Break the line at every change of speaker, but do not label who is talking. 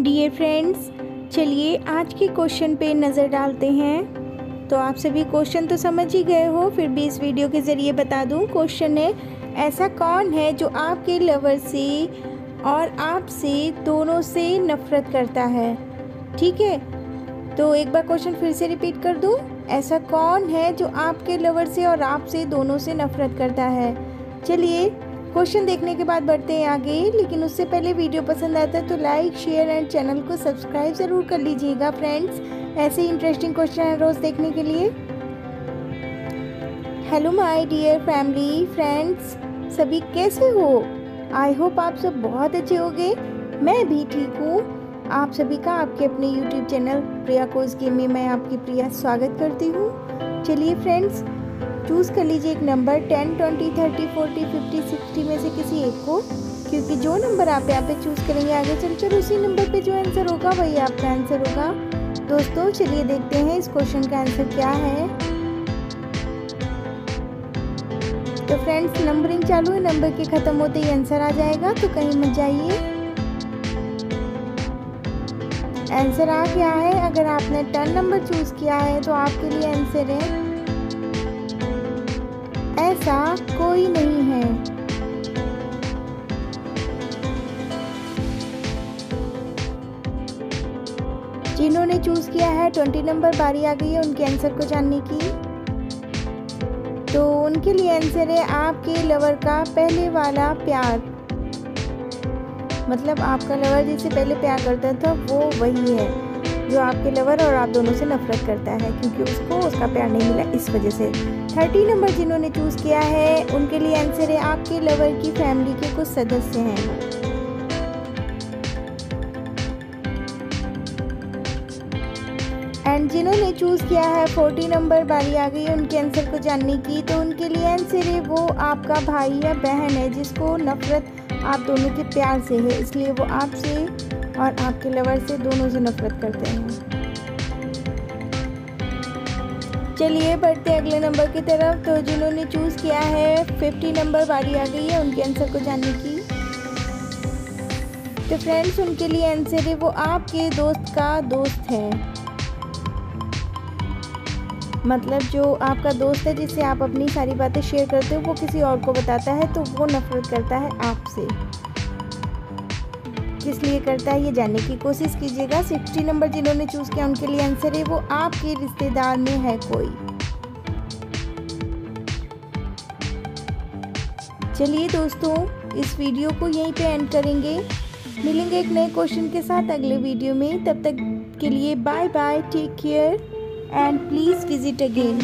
Dear friends चलिए आज के क्वेश्चन पे नज़र डालते हैं। तो आप सभी क्वेश्चन तो समझ ही गए हो, फिर भी इस वीडियो के ज़रिए बता दूँ क्वेश्चन है, ऐसा कौन है जो आपके लवर से और आपसे दोनों से नफ़रत करता है? ठीक है? तो एक बार क्वेश्चन फिर से रिपीट कर दूँ, ऐसा कौन है जो आपके लवर से और आपसे दोनों से नफ़रत करता है? चलिए क्वेश्चन देखने के बाद बढ़ते हैं आगे, लेकिन उससे पहले वीडियो पसंद आता है तो लाइक, शेयर एंड चैनल को सब्सक्राइब ज़रूर कर लीजिएगा फ्रेंड्स। ऐसे ही इंटरेस्टिंग क्वेश्चन है रोज़ देखने के लिए। Hello my dear family friends सभी कैसे हो? आई होप आप सब बहुत अच्छे होंगे। मैं भी ठीक हूँ। आप सभी का आपके अपने यूट्यूब चैनल प्रिया कोज गेम में मैं आपकी प्रिया स्वागत करती हूँ। चलिए फ्रेंड्स चूज़ कर लीजिए एक number, ten, twenty, thirty, forty, fifty, sixty में से किसी एक को, क्योंकि जो नंबर आप यहाँ पे चूज़ करेंगे आगे चल चल उसी नंबर पे जो आंसर होगा, वही आपका आंसर होगा। दोस्तों, चलिए देखते हैं इस क्वेश्चन का आंसर क्या है। तो फ्रेंड्स नंबरिंग चालू है नंबर के ख़त्म होते ही आंसर आ जाएगा तो कहीं मत जाइए। आंसर आ गया है, अगर आपने टेन नंबर चूज़ किया है तो आपके लिए आंसर है। ऐसा कोई नहीं है। जिन्होंने चूज़ किया है ट्वेंटी नंबर बारी आ गई है उनके आंसर को जानने की। तो उनके लिए आंसर है आपके लवर का पहले वाला प्यार। मतलब आपका लवर जिससे पहले प्यार करता था, वो वही है, जो आपके लवर और आप दोनों से नफरत करता है, क्योंकि उसको उसका प्यार नहीं मिला इस वजह से। थर्टी नंबर जिन्होंने चूज़ किया है, उनके लिए आंसर है, आपके लवर की फैमिली के कुछ सदस्य हैं। एंड जिन्होंने चूज़ किया है फोर्टी नंबर बारी आ गई उनके आंसर को जानने की। तो उनके लिए आंसर है, वो आपका भाई या बहन है, जिसको नफ़रत आप दोनों के प्यार से है। इसलिए वो आपसे और आपके लवर से दोनों से नफरत करते हैं। चलिए बढ़ते अगले नंबर की तरफ़। तो जिन्होंने चूज़ किया है फिफ्टी नंबर बारी आ गई है उनके आंसर को जानने की। तो फ्रेंड्स उनके लिए आंसर है, वो आपके दोस्त का दोस्त है। मतलब जो आपका दोस्त है, जिससे आप अपनी सारी बातें शेयर करते हो, वो किसी और को बताता है तो वो नफरत करता है आपसे। किस लिए करता है, ये जानने की कोशिश कीजिएगा। सिक्सटी नंबर जिन्होंने चूज़ किया, उनके लिए आंसर है, वो आपके रिश्तेदार में है कोई। चलिए दोस्तों, इस वीडियो को यहीं पे एंड करेंगे। मिलेंगे एक नए क्वेश्चन के साथ अगले वीडियो में। तब तक के लिए bye bye take care and please visit again